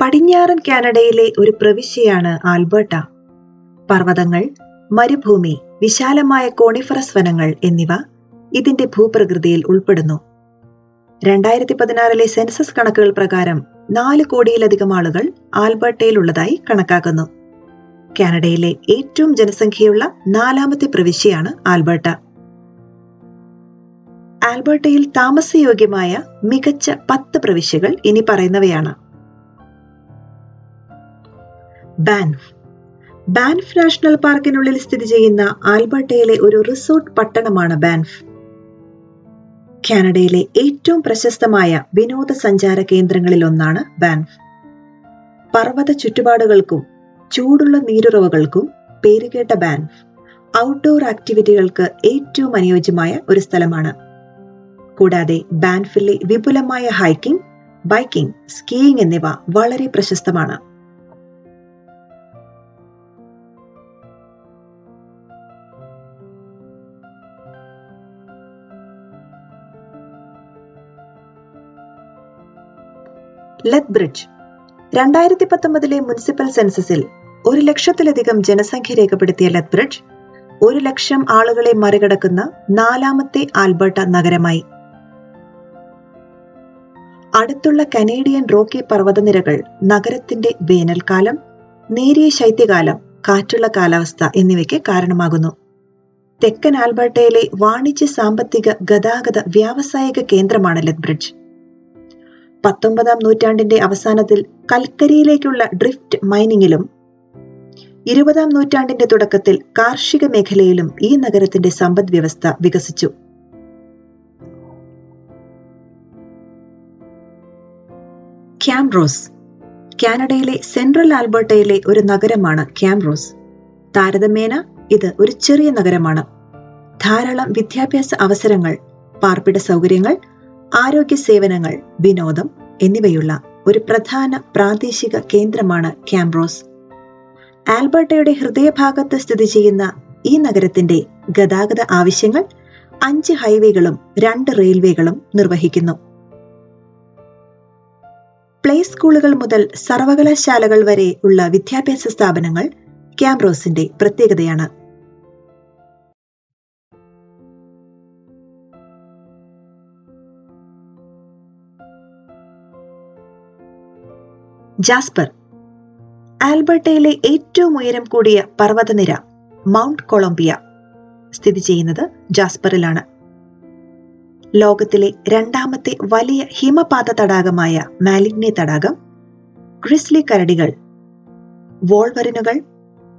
പടിഞ്ഞാറൻ കാനഡയിലെ ഒരു പ്രവിശ്യയാണ് ആൽബർട്ട. പർവതങ്ങൾ മരുഭൂമി വിശാലമായ കോണിഫറസ് വനങ്ങൾ എന്നിവ ഇതിന്റെ ഭൂപ്രകൃതിയിൽ ഉൾപ്പെടുന്നു. രണ്ടായിരത്തി പതിനാറിലെ സെൻസസ് കണക്കുകൾ പ്രകാരം നാല് കോടിയിലധികം ആളുകൾ ആൽബർട്ടയിലുള്ളതായി കണക്കാക്കുന്നു. കാനഡയിലെ ഏറ്റവും ജനസംഖ്യയുള്ള നാലാമത്തെ പ്രവിശ്യയാണ് ആൽബർട്ട. ആൽബർട്ടയിൽ താമസയോഗ്യമായ മികച്ച പത്ത് പ്രവിശ്യകൾ ഇനി പറയുന്നവയാണ്. ബാൻഫ്. ബാൻഫ് നാഷണൽ പാർക്കിനുള്ളിൽ സ്ഥിതി ചെയ്യുന്ന ആൽബർട്ടയിലെ ഒരു റിസോർട്ട് പട്ടണമാണ് ബാൻഫ്. കാനഡയിലെ ഏറ്റവും പ്രശസ്തമായ വിനോദസഞ്ചാര കേന്ദ്രങ്ങളിൽ ഒന്നാണ് ബാൻഫ്. പർവത ചുറ്റുപാടുകൾക്കും ചൂടുള്ള നീരുറവകൾക്കും പേരുകേട്ട ബാൻഫ് ഔട്ട്ഡോർ ആക്ടിവിറ്റികൾക്ക് ഏറ്റവും അനുയോജ്യമായ ഒരു സ്ഥലമാണ്. കൂടാതെ ബാൻഫിലെ വിപുലമായ ഹൈക്കിംഗ് ബൈക്കിംഗ് സ്കീയിംഗ് എന്നിവ വളരെ പ്രശസ്തമാണ്. ലെത് ബ്രിഡ്ജ് രണ്ടായിരത്തി പത്തൊമ്പതിലെ മുനിസിപ്പൽ സെൻസസിൽ ഒരു ലക്ഷത്തിലധികം ജനസംഖ്യ രേഖപ്പെടുത്തിയ ലെത് ബ്രിഡ്ജ് ഒരു ലക്ഷം ആളുകളെ മറികടക്കുന്ന നാലാമത്തെ ആൽബർട്ട നഗരമായി. അടുത്തുള്ള കനേഡിയൻ റോക്കി പർവതനിരകൾ നഗരത്തിന്റെ വേനൽക്കാലം നേരിയ ശൈത്യകാലം കാറ്റുള്ള കാലാവസ്ഥ എന്നിവയ്ക്ക് കാരണമാകുന്നു. തെക്കൻ ആൽബർട്ടയിലെ വാണിജ്യ സാമ്പത്തിക ഗതാഗത വ്യാവസായിക കേന്ദ്രമാണ് ലെത് ബ്രിഡ്ജ് പത്തൊമ്പതാം നൂറ്റാണ്ടിന്റെ അവസാനത്തിൽ കൽക്കരിയിലേക്കുള്ള ഡ്രിഫ്റ്റ് മൈനിങ്ങിലും ഇരുപതാം നൂറ്റാണ്ടിന്റെ തുടക്കത്തിൽ കാർഷിക മേഖലയിലും ഈ നഗരത്തിന്റെ സമ്പദ് വ്യവസ്ഥ വികസിച്ചു. ക്യാംറോസ് കാനഡയിലെ സെൻട്രൽ ആൽബർട്ടയിലെ ഒരു നഗരമാണ് ക്യാംറോസ് താരതമ്യേന ഇത് ഒരു ചെറിയ നഗരമാണ്. ധാരാളം വിദ്യാഭ്യാസ അവസരങ്ങൾ പാർപ്പിട സൗകര്യങ്ങൾ ആരോഗ്യ സേവനങ്ങൾ വിനോദം എന്നിവയുള്ള ഒരു പ്രധാന പ്രാദേശിക കേന്ദ്രമാണ് ക്യാംബ്രോസ് ആൽബർട്ടയുടെ ഹൃദയഭാഗത്ത് സ്ഥിതി ചെയ്യുന്ന ഈ നഗരത്തിന്റെ ഗതാഗത ആവശ്യങ്ങൾ അഞ്ച് ഹൈവേകളും രണ്ട് റെയിൽവേകളും നിർവഹിക്കുന്നു. പ്ലേ സ്കൂളുകൾ മുതൽ സർവകലാശാലകൾ വരെ ഉള്ള വിദ്യാഭ്യാസ സ്ഥാപനങ്ങൾ ക്യാംബ്രോസിന്റെ പ്രത്യേകതയാണ്. ജാസ്പർ. ആൽബർട്ടയിലെ ഏറ്റവും ഉയരം കൂടിയ പർവതനിര മൗണ്ട് കൊളംബിയ സ്ഥിതി ചെയ്യുന്നത് ജാസ്പറിലാണ്. ലോകത്തിലെ രണ്ടാമത്തെ വലിയ ഹിമപാത തടാകമായ മാലിഗ്നെ തടാകം ഗ്രിസ്ലി കരടികൾ വോൾവറിനുകൾ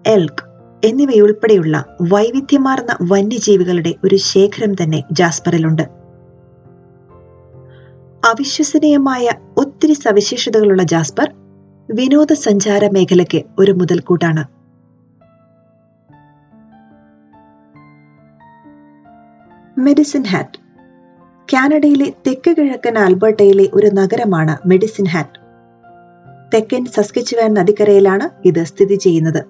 എൽക്ക് എന്നിവയുൾപ്പെടെയുള്ള വൈവിധ്യമാർന്ന വന്യജീവികളുടെ ഒരു ശേഖരം തന്നെ ജാസ്പറിലുണ്ട്. അവിശ്വസനീയമായ ഒത്തിരി സവിശേഷതകളുള്ള ജാസ്പർ വിനോദസഞ്ചാര മേഖലയ്ക്ക് ഒരു മുതൽക്കൂട്ടാണ്. Medicine Hat. കാനഡയിലെ തെക്ക് കിഴക്കൻ ആൽബർട്ടയിലെ ഒരു നഗരമാണ് മെഡിസിൻ ഹാറ്റ്. തെക്കൻ സസ്കിച്ചുവാൻ നദിക്കരയിലാണ് ഇത് സ്ഥിതി ചെയ്യുന്നത്.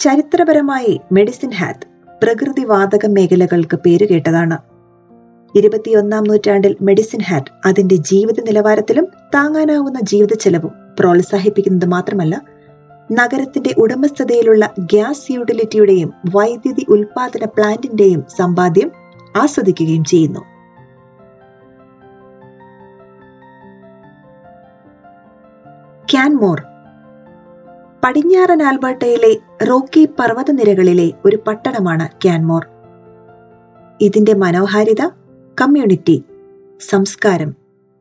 ചരിത്രപരമായി മെഡിസിൻ ഹാറ്റ് പ്രകൃതിവാതക മേഖലകൾക്ക് പേരുകേട്ടതാണ് ഇരുപത്തിയൊന്നാം നൂറ്റാണ്ടിൽ മെഡിസിൻ ഹാറ്റ് അതിന്റെ ജീവിത നിലവാരത്തിലും താങ്ങാനാവുന്ന ജീവിത ചെലവും പ്രോത്സാഹിപ്പിക്കുന്നത് മാത്രമല്ല നഗരത്തിന്റെ ഉടമസ്ഥതയിലുള്ള ഗ്യാസ് യൂട്ടിലിറ്റിയുടെയും വൈദ്യുതി ഉൽപാദന പ്ലാന്റിന്റെയും സമ്പാദ്യം ആസ്വദിക്കുകയും ചെയ്യുന്നു. ക്യാൻമോർ. പടിഞ്ഞാറൻ ആൽബർട്ടയിലെ റോക്കി പർവതനിരകളിലെ ഒരു പട്ടണമാണ് ക്യാൻമോർ. ഇതിന്റെ മനോഹാരിത കമ്മ്യൂണിറ്റി സംസ്കാരം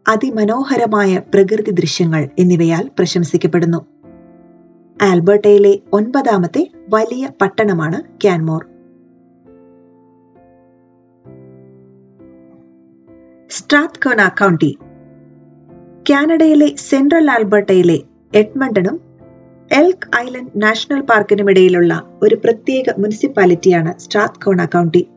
അതിമനോഹരമായ പ്രകൃതി ദൃശ്യങ്ങൾ എന്നിവയാൽ പ്രശംസിക്കപ്പെടുന്നു. ആൽബർട്ടയിലെ ഒൻപതാമത്തെ വലിയ പട്ടണമാണ് ക്യാൻമോർ. സ്ട്രാത്കോണ കൗണ്ടി കാനഡയിലെ സെൻട്രൽ ആൽബർട്ടയിലെ എഡ്മണ്ടനും എൽക്ക് ഐലൻഡ് നാഷണൽ പാർക്കിനുമിടയിലുള്ള ഒരു പ്രത്യേക മുനിസിപ്പാലിറ്റിയാണ് സ്ട്രാത്കോണ കൗണ്ടി.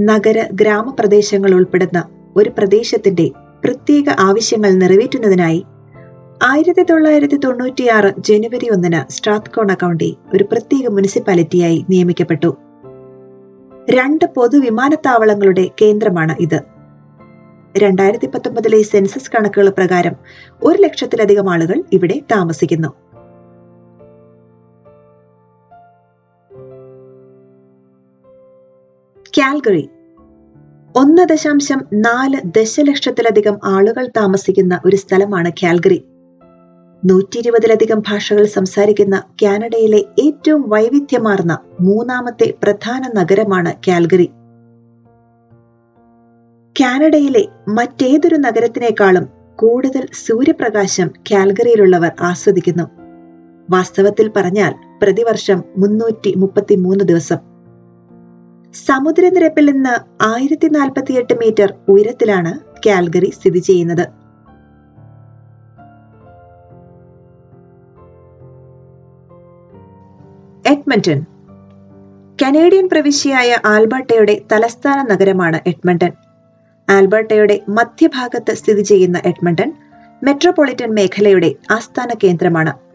നഗര ഗ്രാമപ്രദേശങ്ങൾ ഉൾപ്പെടുന്ന ഒരു പ്രദേശത്തിന്റെ പ്രത്യേക ആവശ്യങ്ങൾ നിറവേറ്റുന്നതിനായി ആയിരത്തി തൊള്ളായിരത്തി തൊണ്ണൂറ്റിയാറ് ജനുവരി ഒന്നിന് സ്ട്രാത്കോണ കൗണ്ടി ഒരു പ്രത്യേക മുനിസിപ്പാലിറ്റിയായി നിയമിക്കപ്പെട്ടു. രണ്ട് പൊതുവിമാനത്താവളങ്ങളുടെ കേന്ദ്രമാണ് ഇത്. രണ്ടായിരത്തി പത്തൊമ്പതിലെ സെൻസസ് കണക്കുകൾ പ്രകാരം ഒരു ലക്ഷത്തിലധികം ആളുകൾ ഇവിടെ താമസിക്കുന്നു. കാൽഗറി. ഒന്ന് ദശാംശം നാല് ദശലക്ഷത്തിലധികം ആളുകൾ താമസിക്കുന്ന ഒരു സ്ഥലമാണ് കാൽഗറി. നൂറ്റി ഇരുപതിലധികം ഭാഷകൾ സംസാരിക്കുന്ന കാനഡയിലെ ഏറ്റവും വൈവിധ്യമാർന്ന മൂന്നാമത്തെ പ്രധാന നഗരമാണ് കാൽഗറി. കാനഡയിലെ മറ്റേതൊരു നഗരത്തിനേക്കാളും കൂടുതൽ സൂര്യപ്രകാശം കാൽഗറിയിലുള്ളവർ ആസ്വദിക്കുന്നു. വാസ്തവത്തിൽ പറഞ്ഞാൽ പ്രതിവർഷം മുന്നൂറ്റി മുപ്പത്തിമൂന്ന് ദിവസം. സമുദ്രനിരപ്പിൽ നിന്ന് ആയിരത്തി നാൽപ്പത്തിയെട്ട് മീറ്റർ ഉയരത്തിലാണ് കാൽഗറി സ്ഥിതി ചെയ്യുന്നത്. എഡ്മണ്ടൺ. കനേഡിയൻ പ്രവിശ്യയായ ആൽബർട്ടയുടെ തലസ്ഥാന നഗരമാണ് എഡ്മണ്ടൺ. ആൽബർട്ടയുടെ മധ്യഭാഗത്ത് സ്ഥിതി ചെയ്യുന്ന എഡ്മണ്ടൺ മെട്രോപൊളിറ്റൻ മേഖലയുടെ ആസ്ഥാന കേന്ദ്രമാണ്.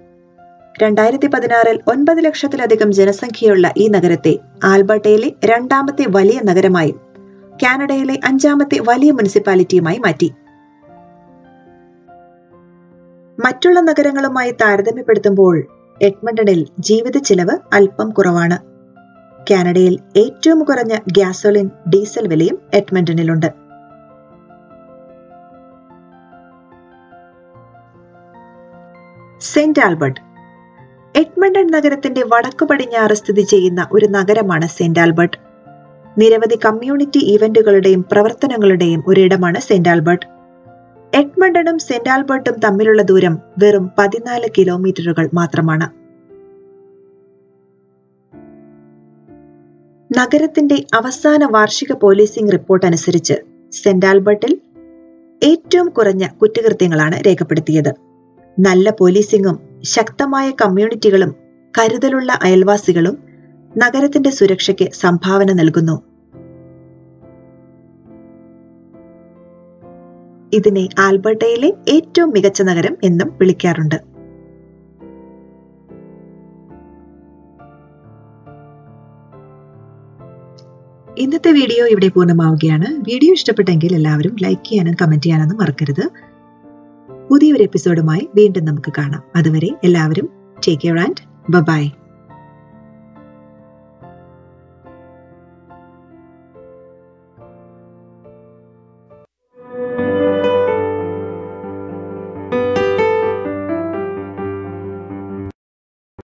രണ്ടായിരത്തി പതിനാറിൽ ഒൻപത് ലക്ഷത്തിലധികം ജനസംഖ്യയുള്ള ഈ നഗരത്തെ ആൽബർട്ടയിലെ രണ്ടാമത്തെ വലിയ നഗരമായും കാനഡയിലെ അഞ്ചാമത്തെ വലിയ മുനിസിപ്പാലിറ്റിയുമായി മാറ്റി. മറ്റുള്ള നഗരങ്ങളുമായി താരതമ്യപ്പെടുത്തുമ്പോൾ എഡ്മണ്ടണിൽ ജീവിത ചിലവ് അല്പം കുറവാണ്. കാനഡയിൽ ഏറ്റവും കുറഞ്ഞ ഗ്യാസോലിൻ ഡീസൽ വിലയും എഡ്മണ്ടണിലുണ്ട്. സെന്റ് ആൽബർട്ട് എഡ്മണ്ടൺ നഗരത്തിന്റെ വടക്കു പടിഞ്ഞാറ് സ്ഥിതി ചെയ്യുന്ന ഒരു നഗരമാണ് സെന്റ് ആൽബർട്ട്. നിരവധി കമ്മ്യൂണിറ്റി ഇവന്റുകളുടെയും പ്രവർത്തനങ്ങളുടെയും ഒരിടമാണ് സെന്റ് ആൽബർട്ട്. എഡ്മണ്ടണും സെന്റ് ആൽബർട്ടും തമ്മിലുള്ള ദൂരം വെറും പതിനാല് കിലോമീറ്ററുകൾ മാത്രമാണ്. നഗരത്തിന്റെ അവസാന വാർഷിക പോലീസിംഗ് റിപ്പോർട്ട് അനുസരിച്ച് സെന്റ് ആൽബർട്ടിൽ ഏറ്റവും കുറഞ്ഞ കുറ്റകൃത്യങ്ങളാണ് രേഖപ്പെടുത്തിയത്. നല്ല പോലീസിംഗും ശക്തമായ കമ്മ്യൂണിറ്റികളും കരുതലുള്ള അയൽവാസികളും നഗരത്തിന്റെ സുരക്ഷയ്ക്ക് സംഭാവന നൽകുന്നു. ഇതിനെ ആൽബർട്ടയിലെ ഏറ്റവും മികച്ച നഗരം എന്നും വിളിക്കാറുണ്ട്. ഇന്നത്തെ വീഡിയോ ഇവിടെ പൂർണമാവുകയാണ്. വീഡിയോ ഇഷ്ടപ്പെട്ടെങ്കിൽ എല്ലാവരും ലൈക്ക് ചെയ്യാനും കമന്റ് ചെയ്യാനൊന്നും മറക്കരുത്. പുതിയൊരു എപ്പിസോഡുമായി വീണ്ടും നമുക്ക് കാണാം. അതുവരെ എല്ലാവരും ടേക്ക് കെയർ ആൻഡ് ബൈ